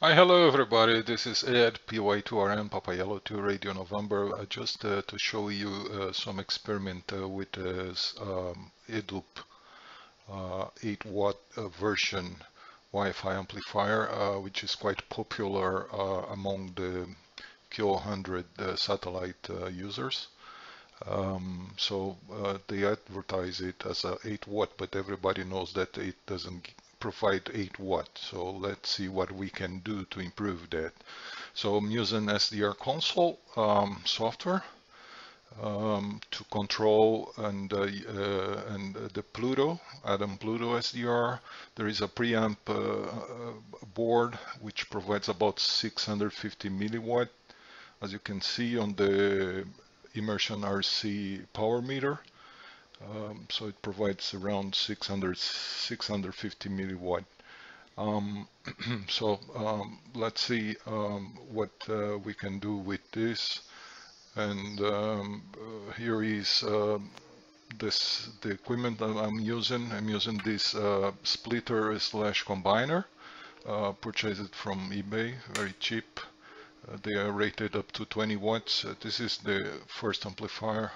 Hi, hello everybody. This is Ed, PY2RN, Papa Yellow 2 Radio November. Uh, just uh, to show you uh, some experiment uh, with this um, EDUP uh, 8 watt uh, version Wi-Fi amplifier, which is quite popular among the Q100 satellite users. Um, so they advertise it as a 8 watt, but everybody knows that it doesn't provide 8 watt. So let's see what we can do to improve that. So I'm using SDR console um, software um, to control and uh, uh, and the Pluto, ADALM Pluto SDR. There is a preamp uh, uh, board which provides about 650 milliwatt, as you can see on the Immersion RC power meter. Um, so it provides around 600, 650 milliwatt. Um, so um, let's see um, what uh, we can do with this. And um, uh, here is uh, this the equipment that I'm using. I'm using this uh, splitter slash combiner. Uh, purchased it from eBay, very cheap. Uh, they are rated up to 20 watts. this is the first amplifier.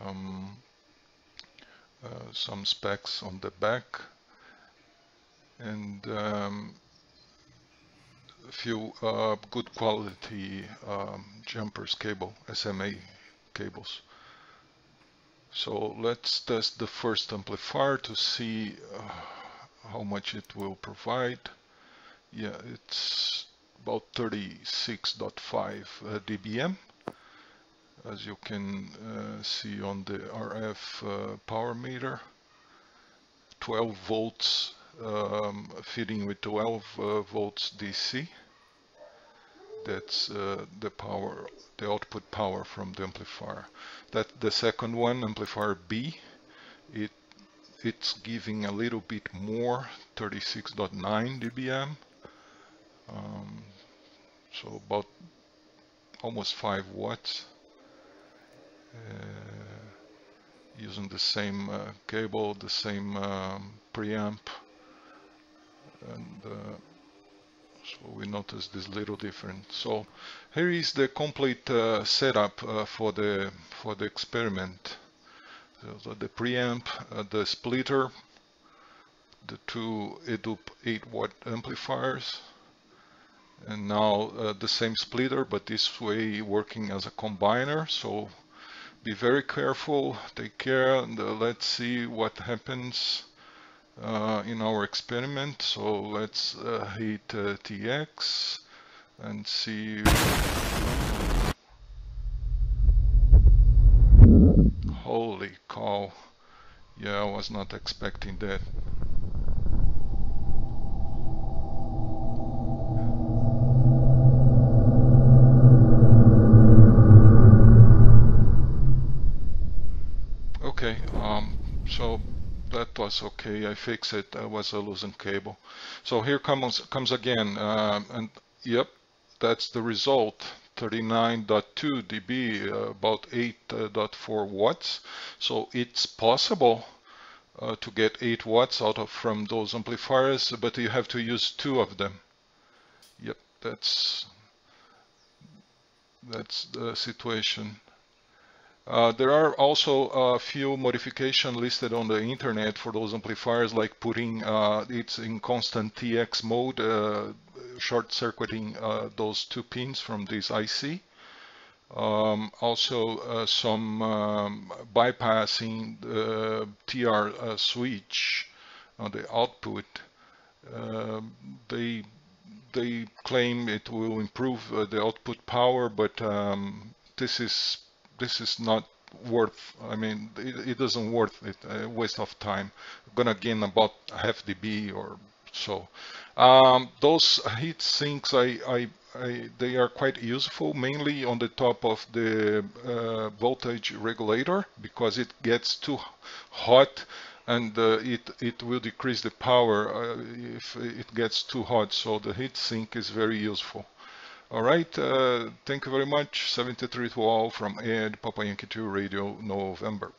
Um, some specs on the back and um, a few uh, good quality um, jumpers cable, SMA cables. So let's test the first amplifier to see uh, how much it will provide. Yeah, it's about 36.5 uh, dBm as you can uh, see on the RF uh, power meter. 12 volts um, feeding with 12 uh, volts DC that's uh, the power the output power from the amplifier. That the second one amplifier B it it's giving a little bit more 36.9 dBm. Um, so about almost 5 watts using the same uh, cable, the same um, preamp and uh, so we notice this little difference. So here is the complete uh, setup uh, for the for the experiment. So the preamp, uh, the splitter, the two EDUP 8 watt amplifiers, and now the same splitter, but this way working as a combiner. So be very careful, take care, and uh, let's see what happens uh, in our experiment. So let's uh, hit uh, TX and see. Holy cow. Yeah, I was not expecting that. Okay um, so that was okay I fixed it I was a losing cable. So here comes comes again um, and yep that's the result 39.2 dB uh, about 8.4 watts. So it's possible uh, to get 8 watts out of from those amplifiers but you have to use two of them. Yep that's that's the situation uh, there are also a few modifications listed on the internet for those amplifiers, like putting uh, it in constant TX mode, uh, short circuiting uh, those two pins from this IC. Um, also, uh, some um, bypassing the TR switch on the output. Um, they they claim it will improve the output power, but um, this is this is not worth I mean it, doesn't worth it a waste of time. I'm gonna gain about half dB or so. Um, those heat sinks I, I, I, they are quite useful mainly on the top of the uh, voltage regulator because it gets too hot and uh, it it will decrease the power uh, if it gets too hot. So the heat sink is very useful all right, uh, thank you very much. 73 to all from Ed, Papa Yankee 2 Radio November.